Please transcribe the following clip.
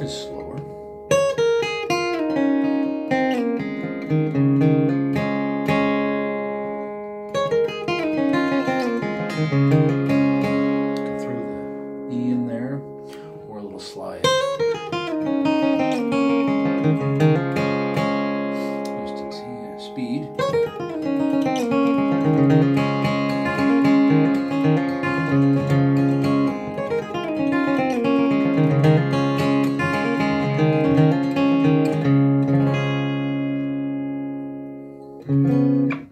It's slower. Throw the E in there, or a little slide. Just to see speed. Música